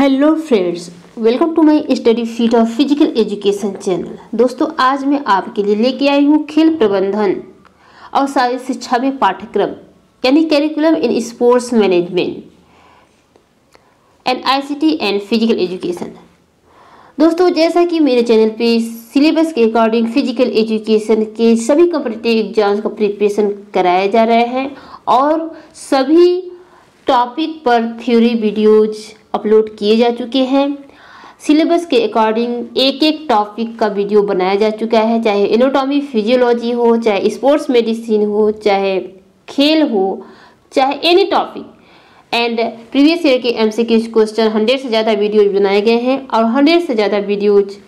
Hello friends, welcome to my study feet of physical education channel. दोस्तों, आज मैं आपके लिए लेके आई हूँ खेल प्रबंधन और शारीर शिक्षा में पाठ्यक्रम, यानी curriculum in sports management and ICT and physical education दोस्तों, जैसा कि मेरे चैनल पे सिलेबस के अकॉर्डिंग फ़िज़िकल एजुकेशन के सभी कॉम्पिटेटिव एग्ज़ाम्स का प्रिपरेशन कराया जा रहा है और सभी टॉपिक पर थ्योरी वीडियोज़ अपलोड किए जा चुके हैं। सिलेबस के अकॉर्डिंग एक एक टॉपिक का वीडियो बनाया जा चुका है, चाहे एनोटॉमी फिजियोलॉजी हो, चाहे स्पोर्ट्स मेडिसिन हो, चाहे खेल हो, चाहे any topic and previous year के एम सी क्वेश्चन हंड्रेड से ज़्यादा वीडियोज़ बनाए गए हैं और हंड्रेड से ज़्यादा वीडियोज़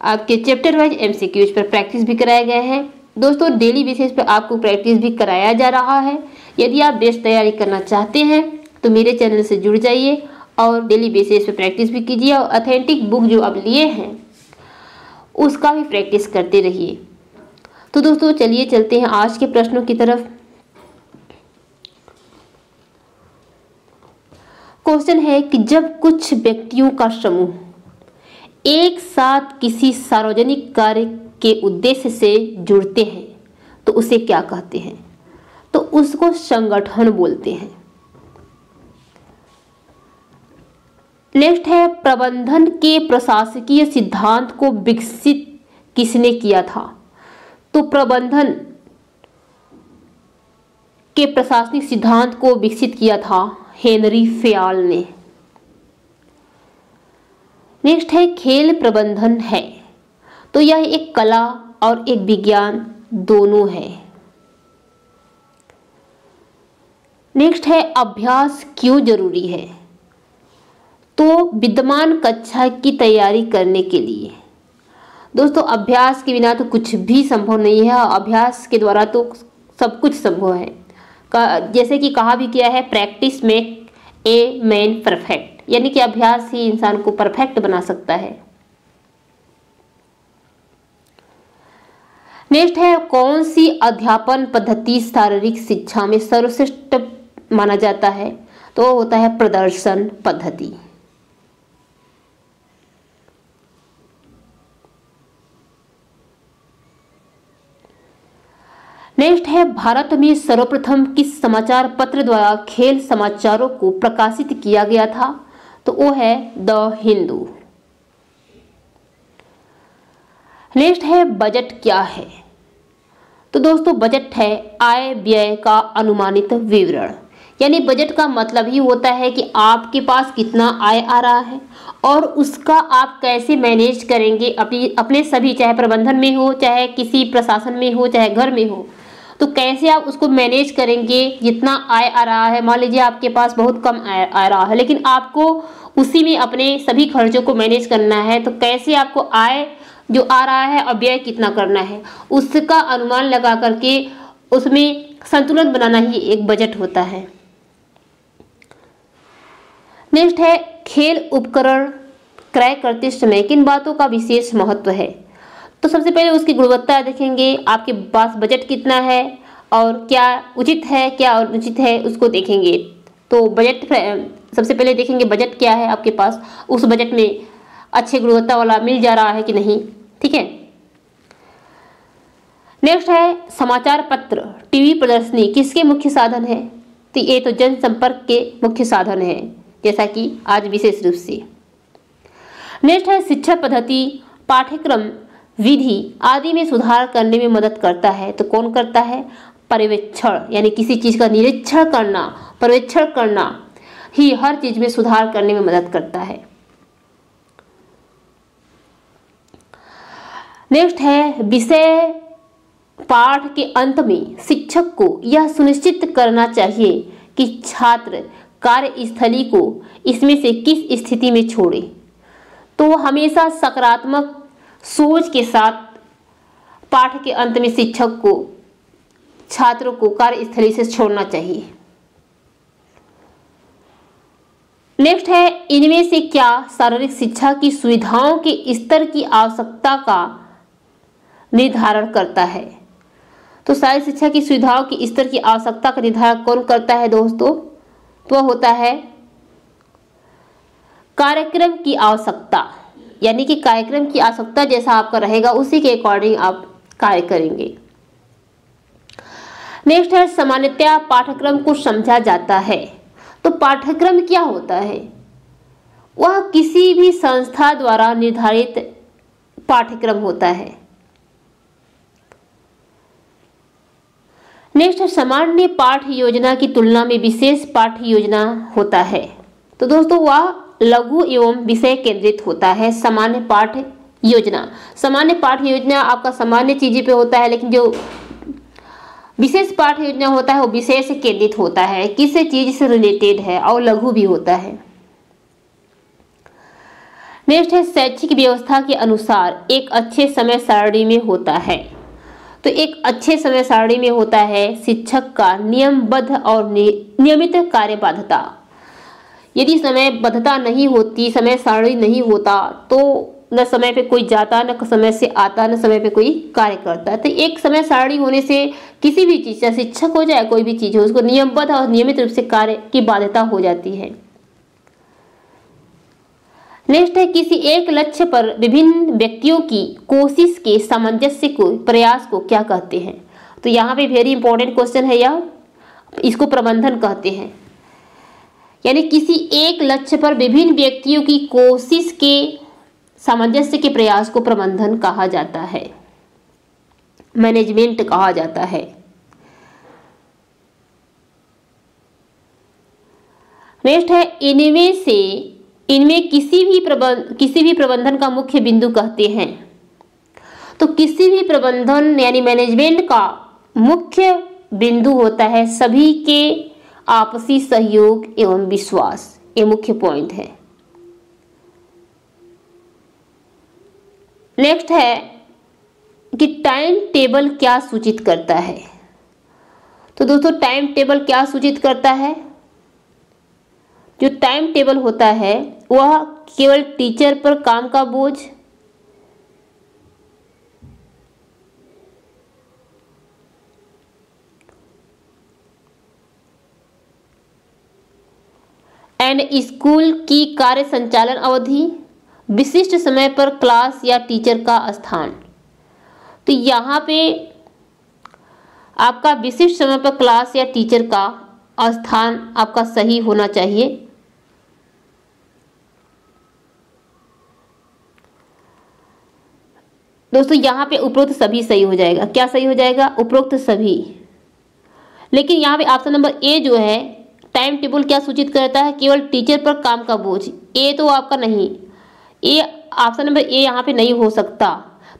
आपके चैप्टर वाइज एम सी पर प्रैक्टिस भी कराए गए हैं। दोस्तों डेली बेसिस पर आपको प्रैक्टिस भी कराया जा रहा है। यदि आप बेस्ट तैयारी करना चाहते हैं तो मेरे चैनल से जुड़ जाइए। और डेली बेसिस पे प्रैक्टिस भी कीजिए और अथेंटिक बुक जो आप लिए हैं, उसका भी प्रैक्टिस करते रहिए। तो दोस्तों, चलिए चलते हैं आज के प्रश्नों की तरफ़। क्वेश्चन है कि जब कुछ व्यक्तियों का समूह एक साथ किसी सार्वजनिक कार्य के उद्देश्य से जुड़ते हैं तो उसे क्या कहते हैं? तो उसको संगठन बोलते हैं। नेक्स्ट है, प्रबंधन के प्रशासकीय सिद्धांत को विकसित किसने किया था? तो प्रबंधन के प्रशासनिक सिद्धांत को विकसित किया था हेनरी फ्याल ने। नेक्स्ट है, खेल प्रबंधन है। तो यह एक कला और एक विज्ञान दोनों है। नेक्स्ट है, अभ्यास क्यों ज़रूरी है? तो विद्यमान कक्षा की तैयारी करने के लिए। दोस्तों, अभ्यास के बिना तो कुछ भी संभव नहीं है अभ्यास के द्वारा तो सब कुछ संभव है। जैसे कि कहा भी किया है practice make a man perfect यानी कि अभ्यास ही इंसान को परफेक्ट बना सकता है। नेक्स्ट है, कौन सी अध्यापन पद्धति शारीरिक शिक्षा में सर्वश्रेष्ठ माना जाता है? तो होता है प्रदर्शन पद्धति। नेक्स्ट है, भारत में सर्वप्रथम किस समाचार पत्र द्वारा खेल समाचारों को प्रकाशित किया गया था? तो वो है द हिंदू। नेक्स्ट है, बजट क्या है? तो दोस्तों, बजट है आय व्यय का अनुमानित विवरण। यानी बजट का मतलब ही होता है कि आपके पास कितना आय आ रहा है और उसका आप कैसे मैनेज करेंगे अपनी, अपने सभी, चाहे प्रबंधन में हो, चाहे किसी प्रशासन में हो, चाहे घर में हो। तो कैसे आप उसको मैनेज करेंगे? जितना आय आ रहा है, मान लीजिए आपके पास बहुत कम आय, आ रहा है, लेकिन आपको उसी में अपने सभी खर्चों को मैनेज करना है तो कैसे आपको आय जो आ रहा है और व्यय कितना करना है? उसका अनुमान लगा करके उसमें संतुलन बनाना ही एक बजट होता है। नेक्स्ट है, खेल उपकरण क्रय करते समय किन बातों का विशेष महत्व है? तो सबसे पहले उसकी गुणवत्ता देखेंगे, आपके पास बजट कितना है और क्या उचित है, क्या अनुचित है, उसको देखेंगे। तो बजट सबसे पहले देखेंगे बजट क्या है आपके पास। उस बजट में अच्छे गुणवत्ता वाला मिल जा रहा है कि नहीं, ठीक है? नेक्स्ट है समाचार पत्र, टीवी प्रदर्शनी, किसके मुख्य साधन है? तो ये तो जनसंपर्क के मुख्य साधन है, जैसा कि आज विशेष रूप से। नेक्स्ट है शिक्षा पद्धति, पाठ्यक्रम विधि आदि में सुधार करने में मदद करता है। तो कौन करता है? पर्यवेक्षण, यानी किसी चीज़ का निरीक्षण करना, पर्यवेक्षण करना ही हर चीज़ में सुधार करने में मदद करता है। नेक्स्ट है, विषय पाठ के अंत में शिक्षक को यह सुनिश्चित करना चाहिए कि छात्र कार्यस्थली को इसमें से किस स्थिति में छोड़े। तो हमेशा सकारात्मक सोच के साथ पाठ के अंत में शिक्षक को, छात्रों को कार्यस्थली से छोड़ना चाहिए। नेक्स्ट है, इनमें से क्या शारीरिक शिक्षा की सुविधाओं के स्तर की आवश्यकता का निर्धारण करता है? तो शारीरिक शिक्षा की सुविधाओं के स्तर की आवश्यकता का निर्धारण कौन करता है दोस्तों? तो होता है कार्यक्रम की आवश्यकता। यानी कि कार्यक्रम की आवश्यकता जैसा आपका रहेगा, उसी के अकॉर्डिंग आप कार्य करेंगे। नेक्स्ट है, सामान्यतया पाठ्यक्रम को समझा जाता है। तो पाठ्यक्रम क्या होता है? वह किसी भी संस्था द्वारा निर्धारित पाठ्यक्रम होता है। नेक्स्ट सामान्य पाठ योजना की तुलना में विशेष पाठ योजना होता है। तो दोस्तों, वह लघु एवं विषय केंद्रित होता है, सामान्य पाठ योजना। सामान्य पाठ योजना आपका सामान्य चीज़ों पे होता है, लेकिन जो विशेष पाठ योजना होता है, वो से केंद्रित होता है। किस चीज़ से रिलेटेड है और लघु भी होता है। नेक्स्ट है, शैक्षिक व्यवस्था के अनुसार एक अच्छे समय सारणी में होता है। तो एक अच्छे समय सारणी में होता है, शिक्षक का नियमबद्ध और नियमित कार्यबाध्यता यदि समय बद्धता नहीं होती, समय सारणी नहीं होता तो न समय पे कोई जाता, न समय से आता, न समय पे कोई कार्य करता। तो एक समय सारणी होने से किसी भी चीज़, चाहे शिक्षक हो जाए कोई भी चीज़ हो, उसको नियमबद्ध और नियमित रूप से कार्य की बाध्यता हो जाती है। नेक्स्ट है, किसी एक लक्ष्य पर विभिन्न व्यक्तियों की कोशिश के सामंजस्य को, प्रयास को क्या कहते हैं? तो यहाँ पे वेरी इंपॉर्टेंट क्वेश्चन है यह। इसको प्रबंधन कहते हैं। यानी किसी एक लक्ष्य पर विभिन्न व्यक्तियों की कोशिश के सामंजस्य के प्रयास को प्रबंधन कहा जाता है। मैनेजमेंट कहा जाता है। नेक्स्ट है, इनमें से, इनमें किसी भी प्रबंध, किसी भी प्रबंधन का मुख्य बिंदु कहते हैं। तो किसी भी प्रबंधन यानी मैनेजमेंट का मुख्य बिंदु होता है सभी के आपसी सहयोग एवं विश्वास ये मुख्य पॉइंट है। नेक्स्ट है कि टाइम टेबल क्या सूचित करता है? तो दोस्तों टाइम टेबल क्या सूचित करता है? जो टाइम टेबल होता है, वह केवल टीचर पर काम का बोझ एंड स्कूल की कार्य संचालन अवधि, विशिष्ट समय पर क्लास या टीचर का स्थान। तो यहाँ पे आपका विशिष्ट समय पर क्लास या टीचर का स्थान आपका सही होना चाहिए। दोस्तों, यहाँ पे उपरोक्त सभी सही हो जाएगा। क्या सही हो जाएगा? उपरोक्त सभी। लेकिन यहाँ पे ऑप्शन नंबर ए जो है टाइम टेबल क्या सूचित करता है? केवल टीचर पर काम का बोझ। ए तो आपका नहीं। ए ऑप्शन नंबर ए यहाँ पे नहीं हो सकता।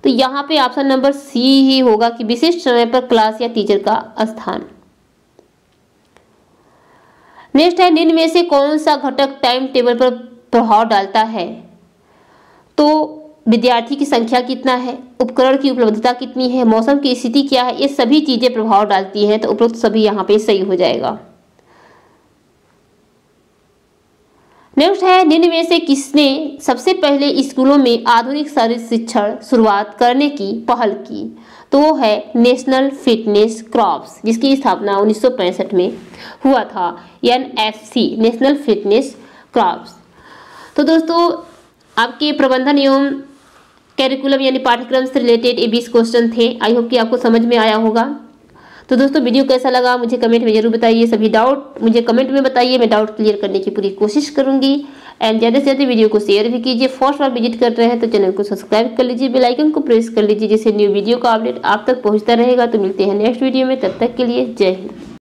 तो यहाँ पे ऑप्शन नंबर सी ही होगा कि विशिष्ट समय पर क्लास या टीचर का स्थान। नेक्स्ट है, निम्न में से कौन सा घटक टाइम टेबल पर प्रभाव डालता है? तो विद्यार्थी की संख्या कितना है? उपकरण की उपलब्धता कितनी है? मौसम की स्थिति क्या है? ये सभी चीज़ें प्रभाव डालती हैं तो उपरोक्त सभी यहाँ पे सही हो जाएगा। नेक्स्ट है निम्न में से किसने सबसे पहले स्कूलों में आधुनिक शारीरिक शिक्षण शुरुआत करने की पहल की? तो वो है नेशनल फिटनेस क्रॉप्स जिसकी स्थापना उन्नीस सौ पैंसठ में हुआ था। एन नेशनल फिटनेस क्रॉप्स तो दोस्तों, आपके प्रबंधन एवं कैरिकुलम यानी पाठ्यक्रम से रिलेटेड ये बीस क्वेश्चन थे। आई होप कि आपको समझ में आया होगा। तो दोस्तों, वीडियो कैसा लगा मुझे कमेंट में ज़रूर बताइए। सभी डाउट मुझे कमेंट में बताइए। मैं डाउट क्लियर करने की पूरी कोशिश करूँगी। एंड ज़्यादा से ज़्यादा वीडियो को शेयर भी कीजिए। फ़र्स्ट बार विज़िट कर रहे हैं तो चैनल को सब्सक्राइब कर लीजिए। बेल आइकन को प्रेस कर लीजिए जिससे न्यू वीडियो का अपडेट आप तक पहुँचता रहेगा। तो मिलते हैं नेक्स्ट वीडियो में। तब तक के लिए जय हिंद।